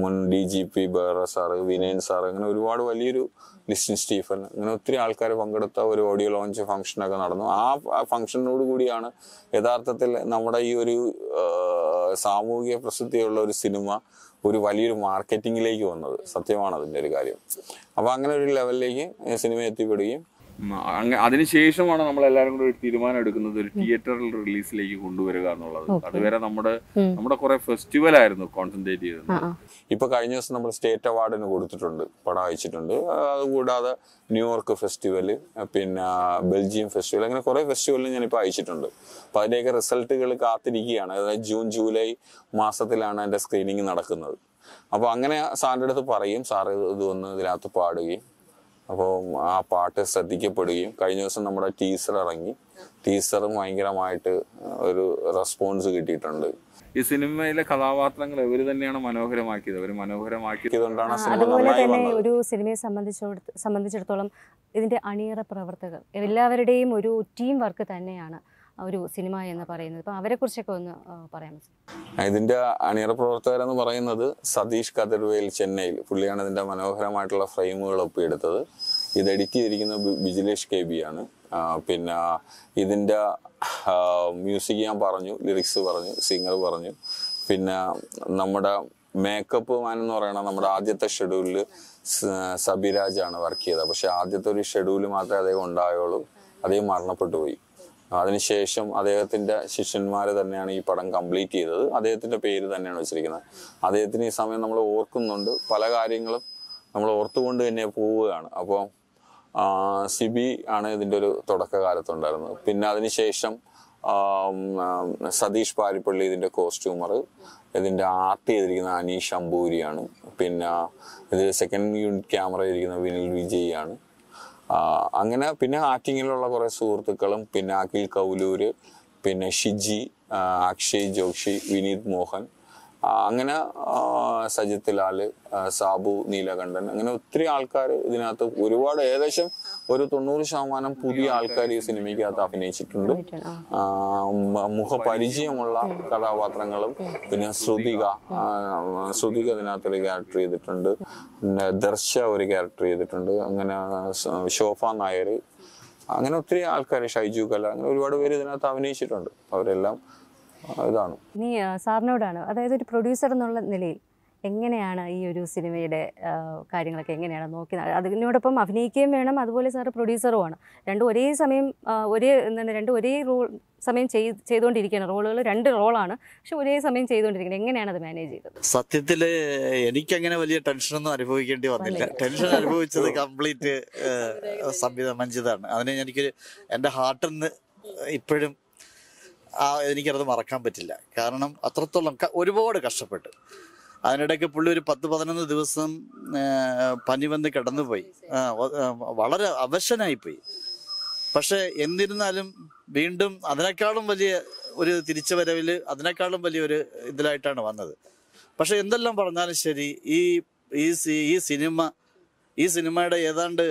മുൻ D G P Behera sir Vinayan sir അങ്ങനെ ഒരുപാട് വലിയൊരു ലിസ്റ്റിൻ സ്റ്റീഫൻ. അങ്ങനെ ഒത്തിരി ആൾക്കാർ പങ്കെടുത്ത ഒരു ഓഡിയോ ലോഞ്ച് ഫംഗ്ഷനൊക്കെ നടന്നു. ആ ഫംഗ്ഷനോട് കൂടിയാണ് യഥാർത്ഥത്തിൽ നമ്മുടെ ഈ ഒരു സാമൂഹിക പ്രസിദ്ധിയുള്ള ഒരു സിനിമ ഒരു വലിയൊരു മാർക്കറ്റിങ്ങിലേക്ക് വന്നത്. സത്യമാണ് അതിന്റെ ഒരു കാര്യം. അപ്പോൾ അങ്ങനെ ഒരു ലെവലിലേക്ക് സിനിമ എത്തിപ്പെടുകയും അതിനുശേഷമാണ് നമ്മൾ എല്ലാവരും കൂടെ ഒരു തീരുമാനം എടുക്കുന്നത് ഒരു തിയേറ്ററിൽ റിലീസിലേക്ക് കൊണ്ടുവരിക എന്നുള്ളത്. അതുവരെ നമ്മുടെ നമ്മുടെ കുറെ ഫെസ്റ്റിവൽ ആയിരുന്നു കോൺസെൻട്രേറ്റ് ചെയ്തത് ഇപ്പൊ കഴിഞ്ഞ ദിവസം നമ്മൾ സ്റ്റേറ്റ് അവാർഡിന് കൊടുത്തിട്ടുണ്ട് പടം അയച്ചിട്ടുണ്ട്. അതുകൂടാതെ ന്യൂയോർക്ക് ഫെസ്റ്റിവൽ പിന്നെ ബെൽജിയം ഫെസ്റ്റിവൽ അങ്ങനെ കുറെ ഫെസ്റ്റിവലിന് ഞാനിപ്പോൾ അയച്ചിട്ടുണ്ട്. അപ്പൊ അതിന്റെയൊക്കെ റിസൾട്ടുകൾ കാത്തിരിക്കുകയാണ്. അതായത് ജൂൺ ജൂലൈ മാസത്തിലാണ് അതിന്റെ സ്ക്രീനിങ് നടക്കുന്നത്. അപ്പൊ അങ്ങനെ സാറിന്റെ അടുത്ത് പറയും സാർ ഇത് ഇത് വന്ന് ഇതിനകത്ത് പാടുകയും അപ്പോൾ ആ പാട്ട് ശ്രദ്ധിക്കപ്പെടുകയും കഴിഞ്ഞ ദിവസം നമ്മുടെ ടീസർ ഇറങ്ങി. ടീസറും ഭയങ്കരമായിട്ട് ഒരു റെസ്പോൺസ് കിട്ടിയിട്ടുണ്ട്. ഈ സിനിമയിലെ കഥാപാത്രങ്ങൾ ഇവർ തന്നെയാണ് മനോഹരമാക്കിയത്. അവർ മനോഹരമാക്കിയതുകൊണ്ടാണ് അതുപോലെ തന്നെ ഒരു സിനിമയെ സംബന്ധിച്ചിടത്ത് സംബന്ധിച്ചിടത്തോളം ഇതിന്റെ അണിയറ പ്രവർത്തകർ എല്ലാവരുടെയും ഒരു ടീം വർക്ക് തന്നെയാണ്. ഒരു സിനിമ എന്ന് പറയുന്നത്. അപ്പം അവരെക്കുറിച്ചൊക്കെ ഒന്ന് പറയാൻ ഇതിന്റെ അണിയറ പ്രവർത്തകരെന്ന് പറയുന്നത് സതീഷ് കതിർവേൽ ചെന്നൈയിൽ പുള്ളിയാണ് ഇതിന്റെ മനോഹരമായിട്ടുള്ള ഫ്രെയിമുകൾ ഒപ്പിയെടുത്തത് ഇത് എഡിറ്റ് ചെയ്തിരിക്കുന്നത് ബി- ബിജിലേഷ് കെ ബി ആണ്. പിന്നെ ഇതിന്റെ മ്യൂസിക് ഞാൻ പറഞ്ഞു ലിറിക്സ് പറഞ്ഞു സിംഗർ പറഞ്ഞു. പിന്നെ നമ്മുടെ മേക്കപ്പ് മാൻ എന്ന് പറയുന്ന നമ്മുടെ ആദ്യത്തെ ഷെഡ്യൂളിൽ സബിരാജാണ് വർക്ക് ചെയ്തത്. പക്ഷെ ആദ്യത്തെ ഒരു ഷെഡ്യൂൾ മാത്രമേ അദ്ദേഹം ഉണ്ടായുള്ളൂ. അദ്ദേഹം മരണപ്പെട്ടു പോയി. അതിനുശേഷം അദ്ദേഹത്തിന്റെ ശിഷ്യന്മാർ തന്നെയാണ് ഈ പടം കംപ്ലീറ്റ് ചെയ്തത്. അദ്ദേഹത്തിന്റെ പേര് തന്നെയാണ് വെച്ചിരിക്കുന്നത്. അദ്ദേഹത്തിന് ഈ സമയം നമ്മൾ ഓർക്കുന്നുണ്ട്. പല കാര്യങ്ങളും നമ്മൾ ഓർത്തുകൊണ്ട് തന്നെ പോവുകയാണ്. അപ്പോൾ സിബി ആണ് ഇതിന്റെ ഒരു തുടക്കകാലത്തുണ്ടായിരുന്നത്. പിന്നെ അതിനുശേഷം സതീഷ് പാരിപ്പള്ളി ഇതിന്റെ കോസ്റ്റ്യൂമർ ഇതിന്റെ ആർട്ട് ചെയ്തിരിക്കുന്ന അനീഷ് അമ്പൂരിയാണ്. പിന്നെ ഇത് സെക്കൻഡ് യൂണിറ്റ് ക്യാമറ ചെയ്തിരിക്കുന്ന വിനിൽ വിജയ് ആണ്. അങ്ങനെ പിന്നെ ആക്ടിങ്ങിലുള്ള കുറേ സുഹൃത്തുക്കളും പിന്നെ അഖിൽ കൗലൂര് പിന്നെ ഷിജി അക്ഷയ് ജോഷി വിനീത് മോഹൻ അങ്ങനെ സജിത് ലാൽ സാബു നീലകണ്ഠൻ അങ്ങനെ ഒത്തിരി ആൾക്കാർ ഇതിനകത്ത് ഒരുപാട് ഏകദേശം ഒരു തൊണ്ണൂറ് ശതമാനം പുതിയ ആൾക്കാർ ഈ സിനിമയ്ക്കകത്ത് അഭിനയിച്ചിട്ടുണ്ട്. മുഖപരിചയമുള്ള കഥാപാത്രങ്ങളും പിന്നെ ശ്രുതിക ശ്രുതിക ഇതിനകത്ത് ഒരു ക്യാരക്ടർ ചെയ്തിട്ടുണ്ട്. പിന്നെ ദർശ ഒരു ക്യാരക്ടർ ചെയ്തിട്ടുണ്ട്. അങ്ങനെ ശോഭ നായർ അങ്ങനെ ഒത്തിരി ആൾക്കാർ ഷൈജു കല അങ്ങനെ ഒരുപാട് പേര് ഇതിനകത്ത് അഭിനയിച്ചിട്ടുണ്ട്. അവരെല്ലാം ഇതാണ്. ഇനി സാറിനോടാണ് അതായത് ഒരു പ്രൊഡ്യൂസർ എന്നുള്ള നിലയിൽ എങ്ങനെയാണ് ഈ ഒരു സിനിമയുടെ കാര്യങ്ങളൊക്കെ എങ്ങനെയാണ് നോക്കി അതിനോടൊപ്പം അഭിനയിക്കുകയും വേണം അതുപോലെ സാറ് പ്രൊഡ്യൂസറുമാണ് രണ്ടും ഒരേ സമയം ഒരേ എന്താണ് രണ്ടും ഒരേ റോൾ സമയം ചെയ് ചെയ്തുകൊണ്ടിരിക്കുകയാണ്. റോളുകൾ രണ്ട് റോളാണ് പക്ഷെ ഒരേ സമയം ചെയ്തുകൊണ്ടിരിക്കുന്നത്. എങ്ങനെയാണ് അത് മാനേജ് ചെയ്തത്? സത്യത്തിൽ എനിക്കങ്ങനെ വലിയ ടെൻഷനൊന്നും അനുഭവിക്കേണ്ടി വന്നില്ല. ടെൻഷൻ അനുഭവിച്ചത് കംപ്ലീറ്റ് സംവിധാനം മഞ്ജിതാണ്. അതിന് എനിക്ക് എന്റെ ഹാർട്ടിൽ നിന്ന് ഇപ്പോഴും ആ എനിക്കത് മറക്കാൻ പറ്റില്ല. കാരണം അത്രത്തോളം ഒരുപാട് കഷ്ടപ്പെട്ട്. അതിനിടയ്ക്ക് പുള്ളി ഒരു പത്ത് പതിനൊന്ന് ദിവസം പനി വന്ന് കിടന്നുപോയി. വളരെ അവശനായിപ്പോയി. പക്ഷെ എന്നിരുന്നാലും വീണ്ടും അതിനേക്കാളും വലിയ ഒരു തിരിച്ചുവരവിൽ അതിനേക്കാളും വലിയൊരു ഇതിലായിട്ടാണ് വന്നത്. പക്ഷെ എന്തെല്ലാം പറഞ്ഞാലും ശരി ഈ ഈ സിനിമ ഈ സിനിമയുടെ ഏതാണ്ട്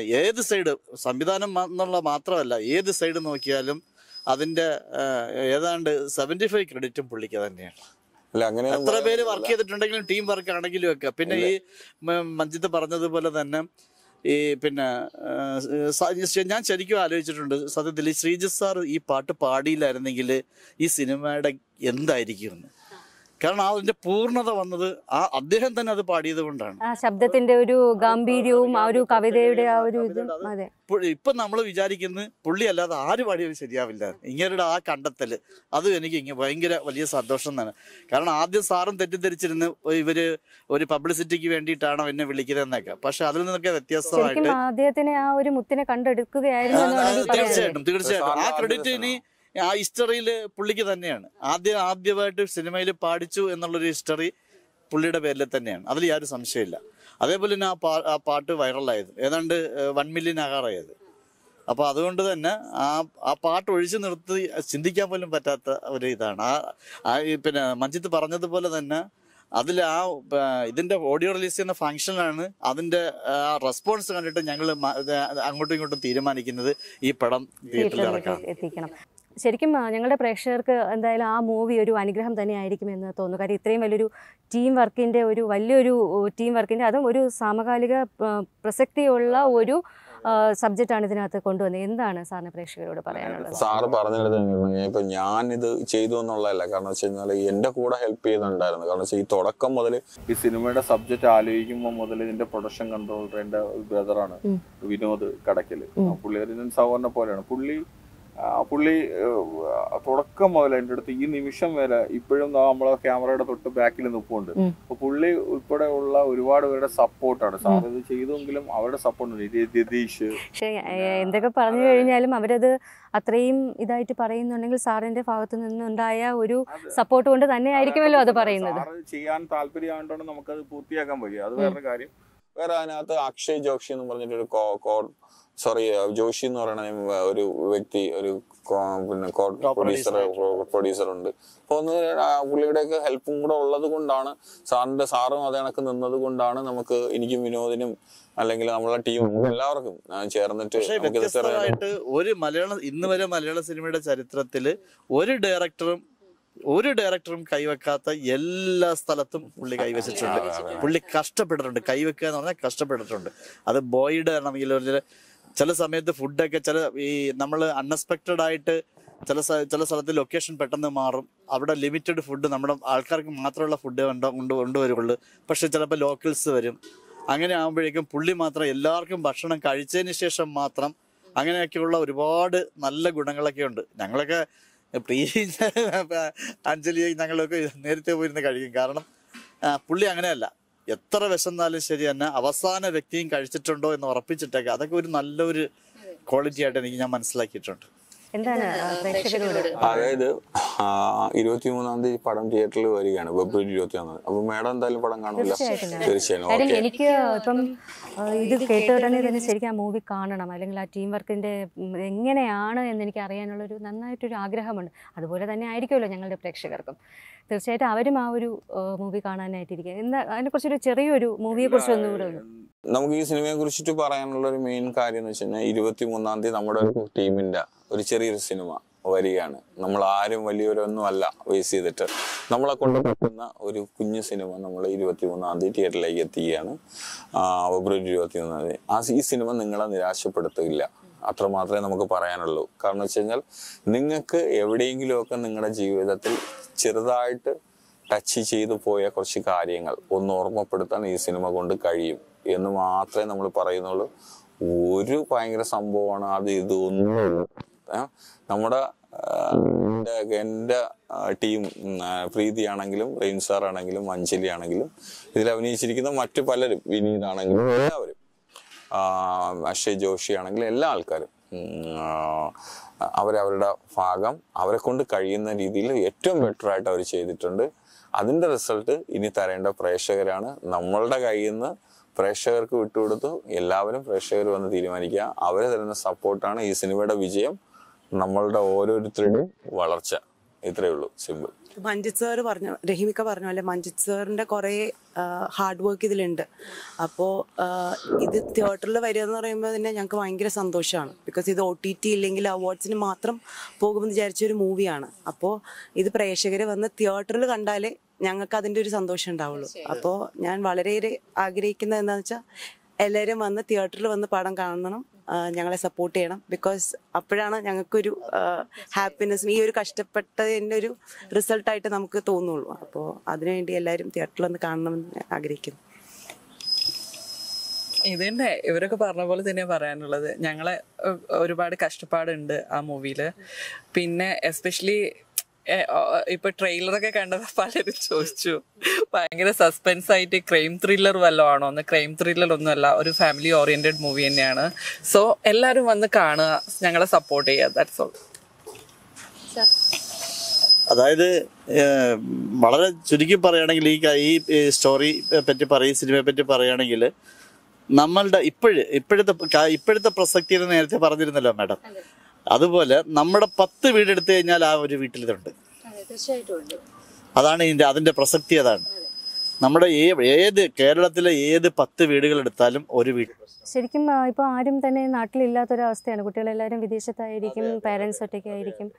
ഏത് സൈഡ് സംവിധാനം എന്നുള്ള മാത്രമല്ല ഏത് സൈഡ് നോക്കിയാലും അതിന്റെ ഏതാണ്ട് സെവന്റി ഫൈവ് ക്രെഡിറ്റും പുള്ളിക്ക് തന്നെയാണ്. അല്ല അങ്ങനെ എത്ര പേര് വർക്ക് ചെയ്തിട്ടുണ്ടെങ്കിലും ടീം വർക്ക് ആണെങ്കിലും ഒക്കെ. പിന്നെ ഈ മഞ്ജിത്ത് പറഞ്ഞതുപോലെ തന്നെ ഈ പിന്നെ ഞാൻ ശരിക്കും ആലോചിച്ചിട്ടുണ്ട്. സത്യത്തിൽ ശ്രീജിത് ശ്രീജിത്ത് സാർ ഈ പാട്ട് പാടിയില്ലായിരുന്നെങ്കിൽ ഈ സിനിമയുടെ എന്തായിരിക്കും എന്ന് കാരണം ആ അതിന്റെ പൂർണത വന്നത് ആ അദ്ദേഹം തന്നെ അത് പാടിയത് കൊണ്ടാണ്. ആ ശബ്ദത്തിന്റെ ഒരു ഗാംഭീര്യവും ആ ഒരു കവിതയുടെ ആ ഒരു ഇതും അതെ ഇപ്പൊ നമ്മൾ വിചാരിക്കുന്നത് പുള്ളി അല്ലാതെ ആര് പാടിയാലും ശരിയാവില്ല. ഇങ്ങനെയുടെ ആ കണ്ടെത്തൽ. അത് എനിക്ക് ഇങ്ങനെ ഭയങ്കര വലിയ സന്തോഷം തന്നെ. കാരണം ആദ്യം സാറും തെറ്റിദ്ധരിച്ചിരുന്ന് ഇവർ ഒരു പബ്ലിസിറ്റിക്ക് വേണ്ടിയിട്ടാണോ എന്നെ വിളിക്കുന്നതെന്നൊക്കെ. പക്ഷെ അതിൽ നിന്നൊക്കെ വ്യത്യസ്തമായിട്ട് അദ്ദേഹത്തിന് ആ ഒരു മുത്തിനെ കണ്ടെടുക്കുകയായിരുന്നു തീർച്ചയായിട്ടും തീർച്ചയായിട്ടും. ആ ക്രെഡിറ്റ് ഇനി ആ ഹിസ്റ്ററിയിൽ പുള്ളിക്ക് തന്നെയാണ്. ആദ്യം ആദ്യമായിട്ട് സിനിമയിൽ പാടിച്ചു എന്നുള്ളൊരു ഹിസ്റ്ററി പുള്ളിയുടെ പേരിൽ തന്നെയാണ്. അതിൽ യാതൊരു സംശയമില്ല അതേപോലെ തന്നെ ആ പാ ആ പാട്ട് വൈറലായത് ഏതാണ്ട് വൺ മില്യൺ ആകാറായത്. അപ്പോൾ അതുകൊണ്ട് തന്നെ ആ ആ പാട്ട് ഒഴിച്ചു നിർത്തി ചിന്തിക്കാൻ പോലും പറ്റാത്ത ഒരു ഇതാണ്. ആ ആ പിന്നെ മഞ്ജിത്ത് പറഞ്ഞതുപോലെ തന്നെ അതിൽ ആ ഇതിന്റെ ഇതിന്റെ ഓഡിയോ റിലീസ് ചെയ്യുന്ന ഫംഗ്ഷനിലാണ് അതിന്റെ ആ റെസ്പോൺസ് കണ്ടിട്ട് ഞങ്ങൾ അങ്ങോട്ടും ഇങ്ങോട്ടും തീരുമാനിക്കുന്നത് ഈ പടം തിയേറ്ററിൽ ഇറക്കാം ശരിക്കും ഞങ്ങളുടെ പ്രേക്ഷകർക്ക് എന്തായാലും ആ മൂവി ഒരു അനുഗ്രഹം തന്നെ ആയിരിക്കും എന്ന് തോന്നുന്നു. കാര്യം ഇത്രയും വലിയൊരു ടീം വർക്കിന്റെ ഒരു വലിയൊരു ടീം വർക്കിന്റെ അതും ഒരു സമകാലിക പ്രസക്തിയുള്ള ഒരു സബ്ജക്റ്റാണ് ഇതിനകത്ത് കൊണ്ടുവന്നത്. എന്താണ് സാറിന് പ്രേക്ഷകരോട് പറയാനുള്ളത്? സാറ് പറഞ്ഞത് ഇപ്പൊ ഞാനിത് ചെയ്തു എന്നുള്ളതല്ല. കാരണം വെച്ച് കഴിഞ്ഞാൽ എന്റെ കൂടെ ഹെൽപ്പ് ചെയ്യുന്നുണ്ടായിരുന്നു. കാരണം വെച്ചാൽ ഈ തുടക്കം മുതൽ ഈ സിനിമയുടെ സബ്ജക്റ്റ് ആലോചിക്കുമ്പോൾ മുതൽ ഇതിന്റെ പ്രൊഡക്ഷൻ കൺട്രോളർ എന്റെ ബ്രദറാണ് വിനോദ് കടക്കൽ. ആ പുള്ളി സഹോദരനെ പോലെയാണ്. പുള്ളി പുള്ളി തുടക്കം മുതൽ എന്റെ അടുത്ത് ഈ നിമിഷം വരെ ഇപ്പോഴും നമ്മളെ ക്യാമറയുടെ തൊട്ട് ബാക്കിൽ നിൽപ്പുണ്ട്. അപ്പൊ പുള്ളി ഉൾപ്പെടെ ഉള്ള ഒരുപാട് പേരുടെ സപ്പോർട്ടാണ്. സാർ ഇത് ചെയ്തെങ്കിലും അവരുടെ സപ്പോർട്ട് രതീഷ്. പക്ഷേ എന്തൊക്കെ പറഞ്ഞു കഴിഞ്ഞാലും അവരത് അത്രയും ഇതായിട്ട് പറയുന്നുണ്ടെങ്കിൽ സാറിന്റെ ഭാഗത്തു നിന്നുണ്ടായ ഒരു സപ്പോർട്ട് കൊണ്ട് തന്നെ ആയിരിക്കുമല്ലോ അത് പറയുന്നത്. ചെയ്യാൻ താല്പര്യമായിട്ടാണ് അത് പൂർത്തിയാക്കാൻ പറ്റുക അത് വേറെ കാര്യം. വേറെ അതിനകത്ത് അക്ഷയ് ജോഷി എന്ന് പറഞ്ഞിട്ടൊരു സോറി ജോഷി എന്ന് പറയുന്ന ഒരു വ്യക്തി ഒരു പിന്നെ പ്രൊഡ്യൂസർ പ്രൊഡ്യൂസർ ഉണ്ട്. അപ്പൊ ഒന്ന് ആ പുള്ളിയുടെയൊക്കെ ഹെൽപ്പും കൂടെ ഉള്ളത് കൊണ്ടാണ് സാറിന്റെ സാറും അതേ കണക്ക് നിന്നത് കൊണ്ടാണ് നമുക്ക് എനിക്കും വിനോദിനും അല്ലെങ്കിൽ നമ്മളെ ടീം എല്ലാവർക്കും ചേർന്നിട്ട് വ്യത്യസ്തമായിട്ട് ഒരു മലയാള ഇന്ന് വരെ മലയാള സിനിമയുടെ ചരിത്രത്തിൽ ഒരു ഡയറക്ടറും ഒരു ഡയറക്ടറും കൈവെക്കാത്ത എല്ലാ സ്ഥലത്തും പുള്ളി കൈവച്ചിട്ടുണ്ട്. പുള്ളി കഷ്ടപ്പെട്ടിട്ടുണ്ട്. കൈവെക്കുക എന്ന് പറഞ്ഞാൽ കഷ്ടപ്പെട്ടിട്ടുണ്ട്. അത് ബോയിയുടെ ആണെങ്കിൽ ഒരു ചില സമയത്ത് ഫുഡൊക്കെ ചില ഈ നമ്മൾ അൺഎക്സ്പെക്റ്റഡ് ആയിട്ട് ചില ചില സ്ഥലത്ത് ലൊക്കേഷൻ പെട്ടെന്ന് മാറും. അവിടെ ലിമിറ്റഡ് ഫുഡ് നമ്മുടെ ആൾക്കാർക്ക് മാത്രമുള്ള ഫുഡ് കൊണ്ട് കൊണ്ട് കൊണ്ടുവരുള്ളൂ. പക്ഷെ ചിലപ്പോൾ ലോക്കൽസ് വരും. അങ്ങനെ ആകുമ്പോഴേക്കും പുള്ളി മാത്രം എല്ലാവർക്കും ഭക്ഷണം കഴിച്ചതിന് ശേഷം മാത്രം അങ്ങനെയൊക്കെയുള്ള ഒരുപാട് നല്ല ഗുണങ്ങളൊക്കെ ഉണ്ട്. ഞങ്ങളൊക്കെ പ്രീ അഞ്ജലിയെ ഞങ്ങളൊക്കെ നേരത്തെ പോയിരുന്ന് കഴിക്കും. കാരണം പുള്ളി അങ്ങനെയല്ല. എത്ര വിശന്നാലും ശരി തന്നെ അവസാന വ്യക്തിയും കഴിച്ചിട്ടുണ്ടോ എന്ന് ഉറപ്പിച്ചിട്ടൊക്കെ അതൊക്കെ ഒരു നല്ലൊരു ക്വാളിറ്റി ആയിട്ട് എനിക്ക് ഞാൻ മനസ്സിലാക്കിയിട്ടുണ്ട്. എന്താണ് പ്രേക്ഷകരോട്? അതായത് ഇരുപത്തി മൂന്നാം തീയതി പടം തിയേറ്ററിൽ വരികയാണ് ഫെബ്രുവരി ഇരുപത്തി ഒന്നാം അപ്പൊ മാഡം എന്തായാലും പടം കാണില്ല തീർച്ചയായിട്ടും. തീർച്ചയായും എനിക്ക് ഇപ്പം ഇത് കേട്ട ഉടനെ തന്നെ ശരിക്കും ആ മൂവി കാണണം. അല്ലെങ്കിൽ ആ ടീം വർക്കിന്റെ എങ്ങനെയാണ് എന്ന് എനിക്ക് അറിയാനുള്ളൊരു നന്നായിട്ടൊരു ആഗ്രഹമുണ്ട്. അതുപോലെ തന്നെ ആയിരിക്കുമല്ലോ ഞങ്ങളുടെ പ്രേക്ഷകർക്കും. തീർച്ചയായിട്ടും അവരും ആ ഒരു മൂവി കാണാനായിട്ടിരിക്കുക എന്താ അതിനെക്കുറിച്ചൊരു ചെറിയൊരു മൂവിയെ കുറിച്ച് ഒന്നുകൂടെ ഒന്ന് നമുക്ക് ഈ സിനിമയെ കുറിച്ചിട്ട് പറയാനുള്ള ഒരു മെയിൻ കാര്യം എന്ന് വെച്ച് കഴിഞ്ഞാൽ ഇരുപത്തി മൂന്നാം തീയതി നമ്മുടെ ഒരു ടീമിന്റെ ഒരു ചെറിയൊരു സിനിമ വരികയാണ്. നമ്മൾ ആരും വലിയവരൊന്നും അല്ല വേസ് ചെയ്തിട്ട്. നമ്മളെ കൊണ്ട് പറ്റുന്ന ഒരു കുഞ്ഞു സിനിമ നമ്മൾ ഇരുപത്തി മൂന്നാം തീയതി തിയേറ്ററിലേക്ക് എത്തിക്കുകയാണ്. ഫെബ്രുവരി ഇരുപത്തി മൂന്നാം തീയതി. ആ ഈ സിനിമ നിങ്ങളെ നിരാശപ്പെടുത്തില്ല അത്ര മാത്രമേ നമുക്ക് പറയാനുള്ളൂ. കാരണം വെച്ച് കഴിഞ്ഞാൽ നിങ്ങൾക്ക് എവിടെയെങ്കിലുമൊക്കെ നിങ്ങളുടെ ജീവിതത്തിൽ ചെറുതായിട്ട് ടച്ച് ചെയ്തു പോയ കുറച്ച് കാര്യങ്ങൾ ഒന്ന് ഓർമ്മപ്പെടുത്താൻ ഈ സിനിമ കൊണ്ട് കഴിയും. എന്ന് മാത്രമേ നമ്മൾ പറയുന്നുള്ളൂ. ഒരു ഭയങ്കര സംഭവമാണ് അത് ഇത്. ഒന്നുമില്ല ഏ? നമ്മുടെ എന്റെ ടീം പ്രീതി ആണെങ്കിലും റെയിൻ സാർ ആണെങ്കിലും അഞ്ജലി ആണെങ്കിലും ഇതിൽ അഭിനയിച്ചിരിക്കുന്ന മറ്റു പലരും വിനീതാണെങ്കിലും എല്ലാവരും അക്ഷയ് ജോഷി ആണെങ്കിലും എല്ലാ ആൾക്കാരും അവരവരുടെ ഭാഗം അവരെ കൊണ്ട് കഴിയുന്ന രീതിയിൽ ഏറ്റവും ബെറ്റർ ആയിട്ട് അവർ ചെയ്തിട്ടുണ്ട്. അതിന്റെ റിസൾട്ട് ഇനി തരേണ്ട പ്രേക്ഷകരാണ് നമ്മളുടെ കയ്യിൽ നിന്ന് പ്രേക്ഷകർക്ക് വിട്ടുകൊടുത്തു. എല്ലാവരും പ്രേക്ഷകർ വന്ന് തീരുമാനിക്കുക. അവർ തരുന്ന സപ്പോർട്ടാണ് ഈ സിനിമയുടെ വിജയം. നമ്മളുടെ ഓരോരുത്തരുടെയും വളർച്ച. ഇത്രയേ ഉള്ളൂ. സിമ്പിൾ മഞ്ജിത് സാർ പറഞ്ഞു രഹിമിക്ക പറഞ്ഞ പോലെ മഞ്ജിത് സാറിന്റെ കുറെ ഹാർഡ് വർക്ക് ഇതിലുണ്ട്. അപ്പോ ഇത് തിയേറ്ററിൽ വരിക എന്ന് പറയുമ്പോൾ തന്നെ ഞങ്ങൾക്ക് ഭയങ്കര സന്തോഷമാണ് ബിക്കോസ് ഇത് ഒ ടി ടി ഇല്ലെങ്കിൽ അവാർഡ്സിന് മാത്രം പോകുമെന്ന് വിചാരിച്ച ഒരു മൂവിയാണ് അപ്പോ ഇത് പ്രേക്ഷകർ വന്ന് തിയേറ്ററിൽ കണ്ടാലേ ഞങ്ങൾക്ക് അതിന്റെ ഒരു സന്തോഷം ഉണ്ടാവുള്ളൂ. അപ്പോൾ ഞാൻ വളരെയേറെ ആഗ്രഹിക്കുന്നത് എന്താണെന്ന് വെച്ചാൽ എല്ലാവരും വന്ന് തിയേറ്ററിൽ വന്ന് പടം കാണണം ഞങ്ങളെ സപ്പോർട്ട് ചെയ്യണം. ബിക്കോസ് അപ്പോഴാണ് ഞങ്ങൾക്കൊരു ഹാപ്പിനെസ് ഈ ഒരു കഷ്ടപ്പെട്ടതിന്റെ ഒരു റിസൾട്ടായിട്ട് നമുക്ക് തോന്നുള്ളൂ. അപ്പോൾ അതിനുവേണ്ടി എല്ലാവരും തിയേറ്ററിൽ വന്ന് കാണണമെന്ന് ഞാൻ ആഗ്രഹിക്കുന്നു. ഇത് തന്നെ ഇവരൊക്കെ പറഞ്ഞ പോലെ തന്നെയാണ് പറയാനുള്ളത്. ഞങ്ങളെ ഒരുപാട് കഷ്ടപ്പാടുണ്ട് ആ മൂവിയിൽ പിന്നെ എസ്പെഷ്യലി ഇപ്പൊ ട്രെയിലറൊക്കെ കണ്ടപ്പോ പലരും ചോദിച്ചു. ഭയങ്കര സസ്പെൻസ് ആയിട്ട് ക്രൈം ത്രില്ലർ വല്ലതും ആണോ എന്ന് ക്രൈം ത്രില്ലർ ഒന്നുമല്ല ഒരു ഫാമിലി ഓറിയന്റഡ് മൂവി തന്നെയാണ്. സോ എല്ലാവരും വന്ന് കാണുക ഞങ്ങളെ സപ്പോർട്ട് ചെയ്യുക ദാറ്റ്സ് ഓൾ അതായത് വളരെ ചുരുക്കി പറയുകയാണെങ്കിൽ ഈ ഈ സ്റ്റോറി പറ്റി പറയും സിനിമയെ പറ്റി പറയുകയാണെങ്കിൽ നമ്മളുടെ ഇപ്പോഴ് ഇപ്പോഴത്തെ ഇപ്പോഴത്തെ പ്രസക്തി എന്ന് നേരത്തെ പറഞ്ഞിരുന്നല്ലോ മാഡം. അതുപോലെ നമ്മുടെ പത്ത് വീടെടുത്തു കഴിഞ്ഞാൽ ആ ഒരു വീട്ടിൽ ഇതുണ്ട്. അതാണ് ഇതിന്റെ അതിന്റെ പ്രസക്തി അതാണ്. നമ്മുടെ ഏ- ഏത് കേരളത്തിലെ ഏത് പത്ത് വീടുകൾ എടുത്താലും ഒരു വീട്. ശരിക്കും ഇപ്പൊ ഇപ്പോൾ ആരും തന്നെ നാട്ടിലില്ലാത്തൊരവസ്ഥയാണ്. കുട്ടികളെല്ലാവരും വിദേശത്തായിരിക്കും പേരൻസ് ഒറ്റയ്ക്കായിരിക്കും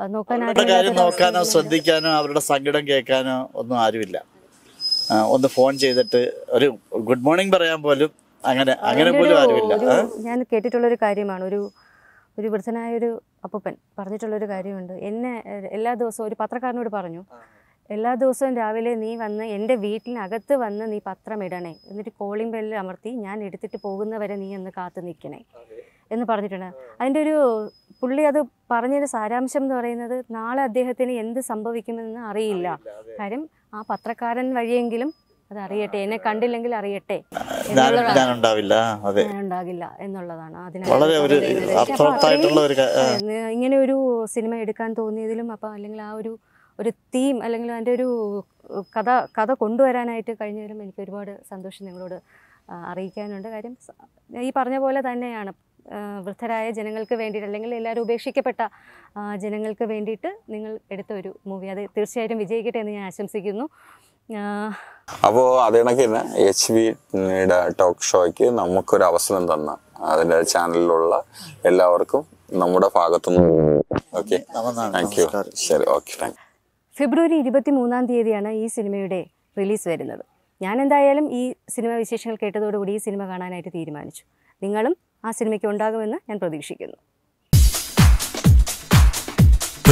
അവരുടെ കാര്യം നോക്കാനോ ശ്രദ്ധിക്കാനോ അവരുടെ സങ്കടം കേൾക്കാനോ ഒന്നും ആരുമില്ല. ഒന്ന് ഫോൺ ചെയ്തിട്ട് ഒരു ഗുഡ് മോർണിംഗ് പറയാൻ പോലും അങ്ങനെ അങ്ങനെ പോലും ആരുമില്ല. ഞാൻ കേട്ടിട്ടുള്ള ഒരു കാര്യമാണ്. ഒരു ഒരു വൃദ്ധനായൊരു അപ്പൂപ്പൻ പറഞ്ഞിട്ടുള്ളൊരു കാര്യമുണ്ട്. എന്നെ എല്ലാ ദിവസവും ഒരു പത്രക്കാരനോട് പറഞ്ഞു എല്ലാ ദിവസവും രാവിലെ നീ വന്ന് എന്റെ വീട്ടിനകത്ത് വന്ന് നീ പത്രം ഇടണേ. എന്നിട്ട് കോളിംഗ് ബെല്ല് അമർത്തി ഞാൻ എടുത്തിട്ട് പോകുന്നവരെ നീ ഒന്ന് കാത്തു നിൽക്കണേ. എന്ന് പറഞ്ഞിട്ടുണ്ട്. അതിന്റെ ഒരു പുള്ളി അത് പറഞ്ഞൊരു സാരാംശം എന്ന് പറയുന്നത് നാളെ അദ്ദേഹത്തിന് എന്ത് സംഭവിക്കുമെന്ന് അറിയില്ല. കാര്യം ആ പത്രക്കാരൻ വഴിയെങ്കിലും അത് അറിയട്ടെ എന്നെ കണ്ടില്ലെങ്കിൽ അറിയട്ടെ ഉണ്ടാവില്ല ഉണ്ടാകില്ല എന്നുള്ളതാണ് അതിനാണ് ഇങ്ങനെ ഒരു സിനിമ എടുക്കാൻ തോന്നിയതിലും അപ്പൊ അല്ലെങ്കിൽ ആ ഒരു ഒരു തീം അല്ലെങ്കിൽ അതിന്റെ ഒരു കഥ കഥ കൊണ്ടുവരാനായിട്ട് കഴിഞ്ഞതിലും എനിക്ക് ഒരുപാട് സന്തോഷം നിങ്ങളോട് അറിയിക്കാനുണ്ട്. കാര്യം ഈ പറഞ്ഞ പോലെ തന്നെയാണ് വൃദ്ധരായ ജനങ്ങൾക്ക് വേണ്ടിയിട്ട് അല്ലെങ്കിൽ എല്ലാവരും ഉപേക്ഷിക്കപ്പെട്ട ജനങ്ങൾക്ക് വേണ്ടിയിട്ട് നിങ്ങൾ എടുത്ത ഒരു മൂവി അത് തീർച്ചയായിട്ടും വിജയിക്കട്ടെ എന്ന് ഞാൻ ആശംസിക്കുന്നു. അപ്പോൾ അത് കണക്ക് തന്നെ എച്ച് വിയുടെ ടോക്ക് ഷോയ്ക്ക് നമുക്കൊരു അവസരം തന്ന അതിന്റെ ചാനലിലുള്ള എല്ലാവർക്കും നമ്മുടെ ഭാഗത്തുനിന്ന്. ഓക്കെ നമസ്കാരം. താങ്ക് യു ശരി ഓക്കെ താങ്ക് ഫെബ്രുവരി ഇരുപത്തി മൂന്നാം തീയതിയാണ് ഈ സിനിമയുടെ റിലീസ് വരുന്നത്. ഞാൻ എന്തായാലും ഈ സിനിമ വിശേഷങ്ങൾ കേട്ടതോടുകൂടി ഈ സിനിമ കാണാനായിട്ട് തീരുമാനിച്ചു. നിങ്ങളും ആ സിനിമയ്ക്ക് ഉണ്ടാകുമെന്ന് ഞാൻ പ്രതീക്ഷിക്കുന്നു.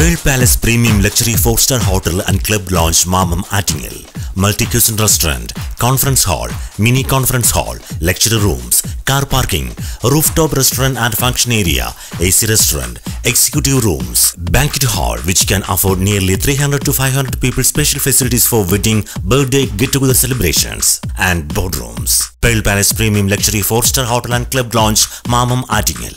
Pearl Palace Premium Luxury 4-star Hotel and Club Lounge Mamam Attingel. Multi-cuisine restaurant, conference hall, mini conference hall, lecture rooms, car parking, rooftop restaurant and function area, AC restaurant, executive rooms, banquet hall which can afford nearly 300 to 500 people special facilities for wedding, birthday, get-together celebrations and boardrooms. Pearl Palace Premium Luxury 4-star Hotel and Club Lounge Mamam Attingel.